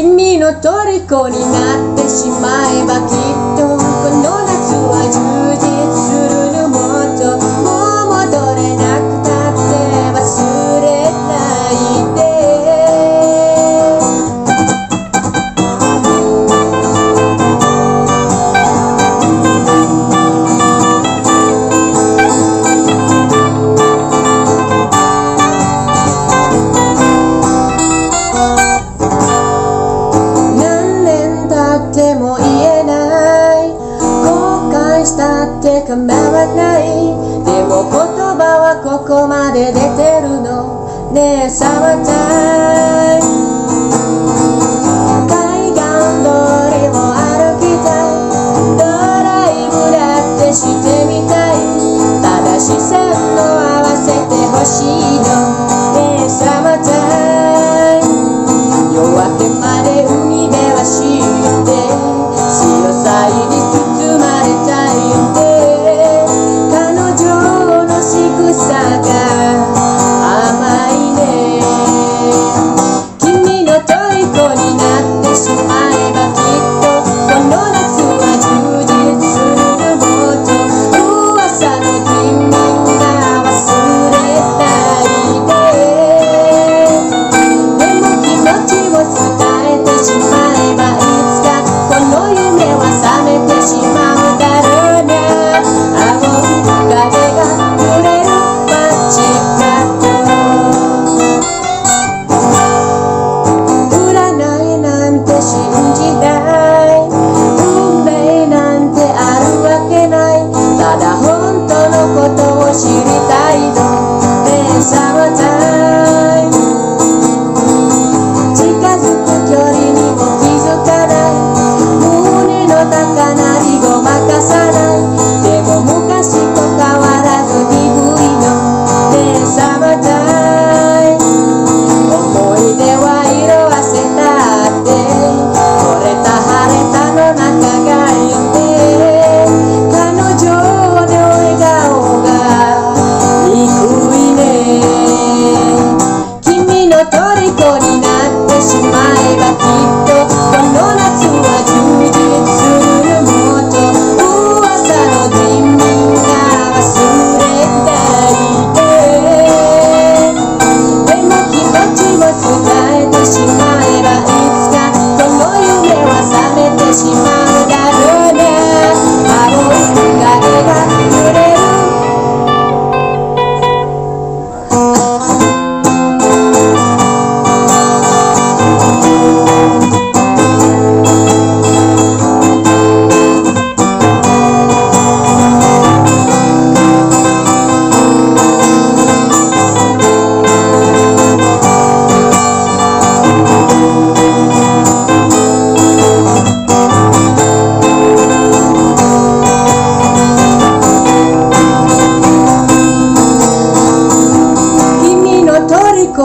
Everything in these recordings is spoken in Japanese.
君の虜になってしまえばきっとこまで出てるの。ねえ触った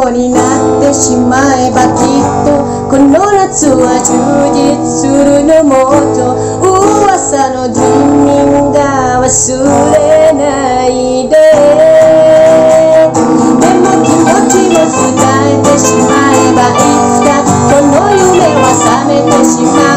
になってしまえばきっとこの夏は充実するのもと噂の人民が忘れないで。でも気持ちも伝えてしまえばいつかこの夢は覚めてしまう。